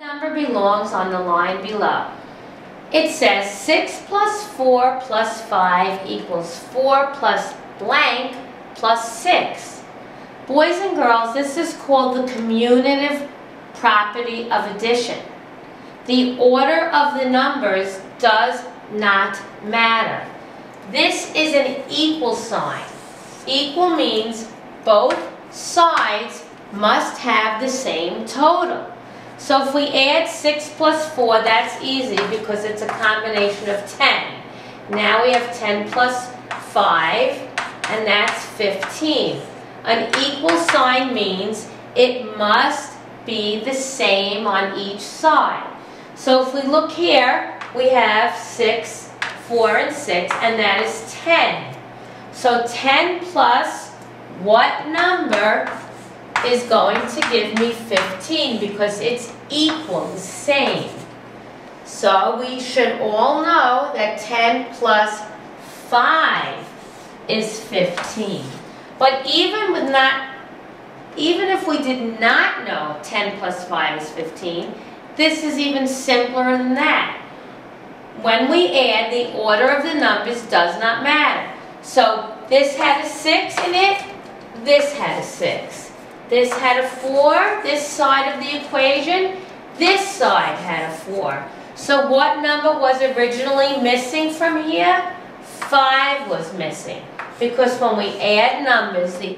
Number belongs on the line below. It says 6 plus 4 plus 5 equals 4 plus blank plus 6. Boys and girls, this is called the commutative property of addition. The order of the numbers does not matter. This is an equal sign. Equal means both sides must have the same total. So if we add 6 plus 4, that's easy because it's a combination of 10. Now we have 10 plus 5, and that's 15. An equal sign means it must be the same on each side. So if we look here, we have 6, 4, and 6, and that is 10. So 10 plus what number is going to give me 15 because it's equal, same. So we should all know that 10 plus 5 is 15. But even with not, even if we did not know 10 plus 5 is 15, this is even simpler than that. When we add, the order of the numbers does not matter. So this had a 6 in it, this had a 6. This had a 4, this side of the equation, this side had a 4. So what number was originally missing from here? 5 was missing. Because when we add numbers, the